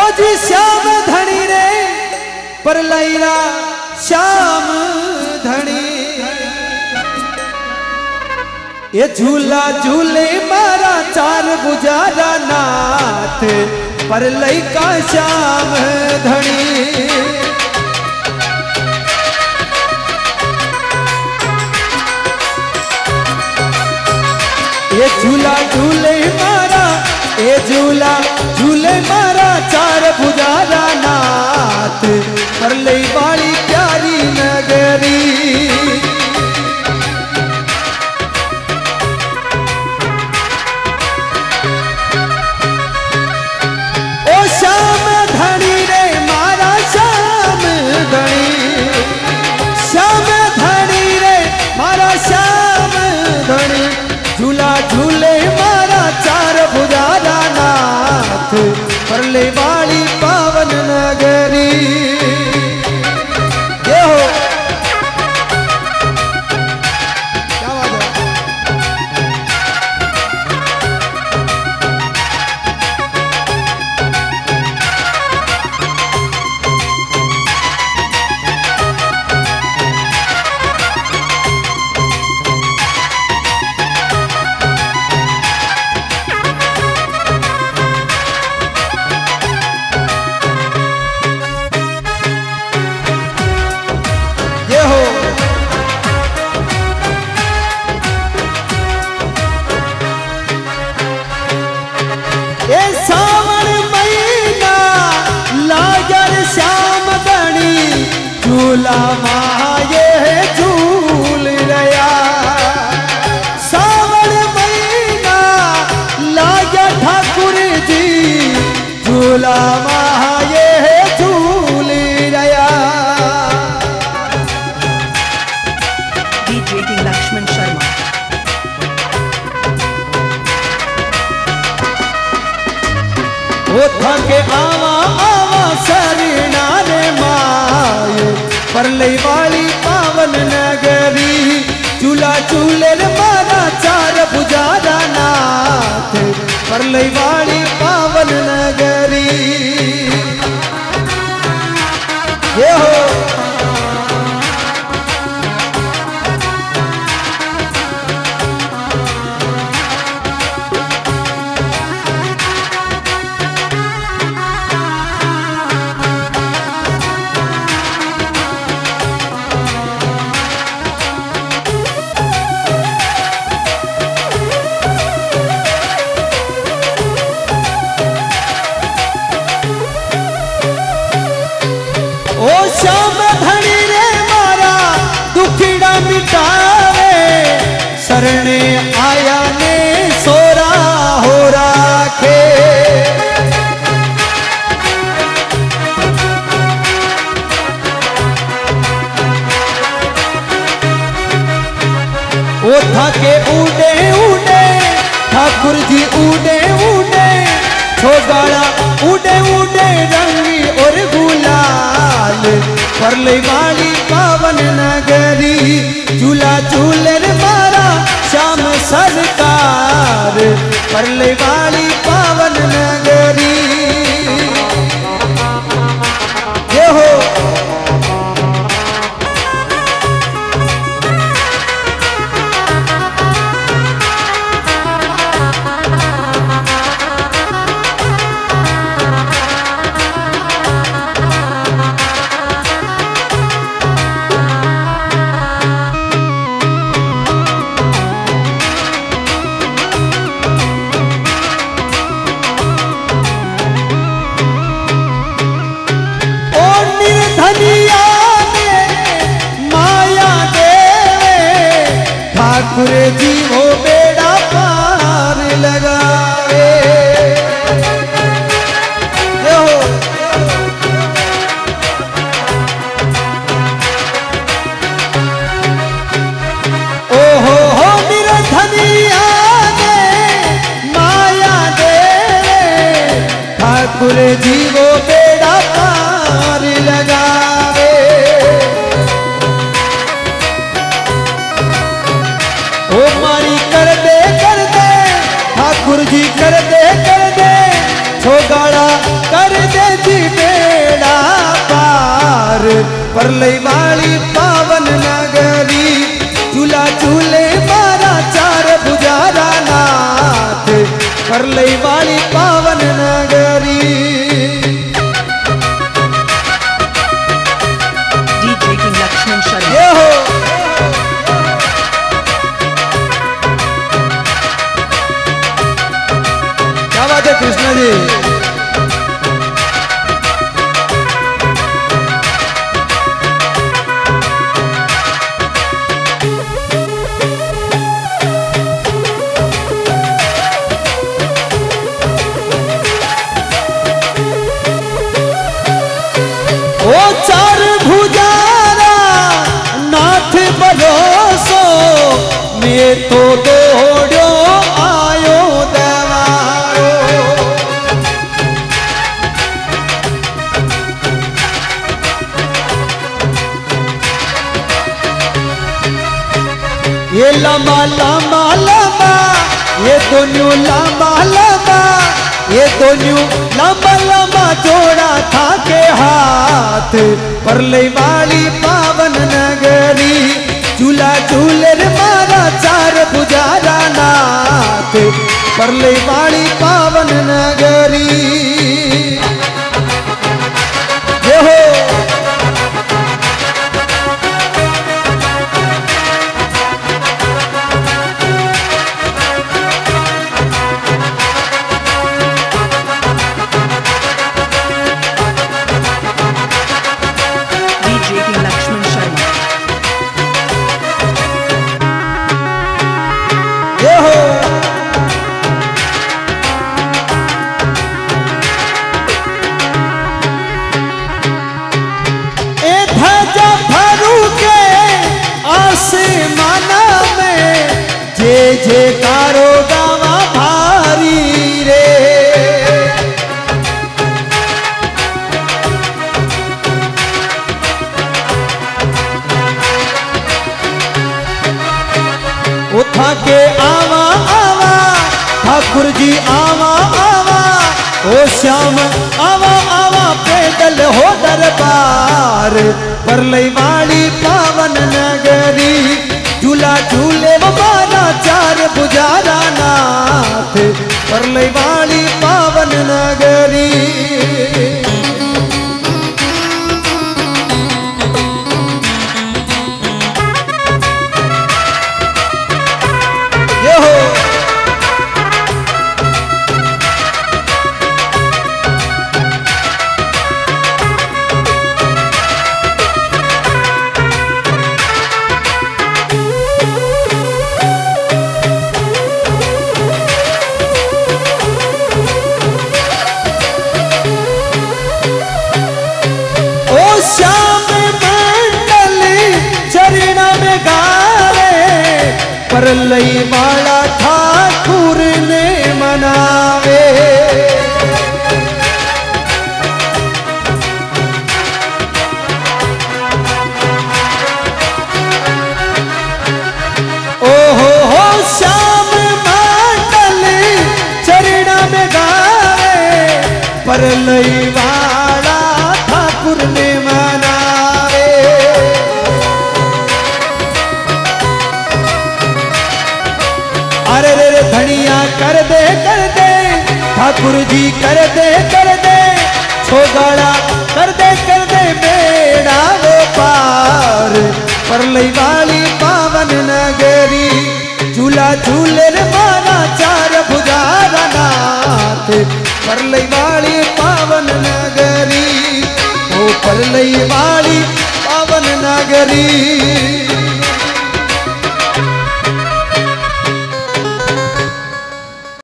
ओ जी श्याम धनी रे, पर लैरा श्याम धनी। ये झूला झूले मारा चार बुझारा नाथ, पर लैका श्याम धनी। ये झूला झूले मारा ये झूला झूले मारा चार भुजारा नाथ। सावन महीना लागर श्याम गणी झूला माये परलई वाली पावन नगरी चूल्हा चूल्हे मारा चार बुझारा नाथ। परलई वाली शरणे आया ने सोरा हो राखे। ओ उड़े उड़े ठाकुर जी उड़े उड़े छोगाड़ा उड़े उड़े रंगी परले वाली पावन नगरी झूला झूलर मारा श्याम सरकार। परले वाली पावन नगरी ठाकुर जी वो बेड़ा पार लगावे। ये हो। ओ हो हो निर्धनिया ने माया देवे ठाकुर जी वो बेड़ा कर दे जी बेड़ा पार। परलई वाली पावन नगरी झूला झूले मारा चार बुजारा नाथ। परलई वाली पावन तो दौड़ो आयो दवारो। ये लंबा लंबा लंबा ये दोनों लंबा लंबा ये दोनों लंबा लंबा जोड़ा था के हाथ। परले वाली पावन नगरी झूला झूलर मारा चार पुजारा नाथ। परले वाली पावन नगरी भरू के आसमान में। जे जे कारो गावा भारी रे। उठा के आवा आवा, ठाकुर जी आवा आवा। ओ श्याम, आवा आवा, पैदल हो दरबार। परलई वाली पावन नगरी, झूला झूले वो चार पुजारा नाथ। परलई लई वाला ठाकुर ने मनावे। पर लई धनिया कर दे कर दे, ठाकुर जी कर दे कर दे, छोगाड़ा कर दे कर दे बेड़ा वो पार। परलई वाली पावन नगरी, झूला झूले माना चार भुजारा नाथ। परलई वाली पावन नगरी, ओ परलई वाली पावन नगरी।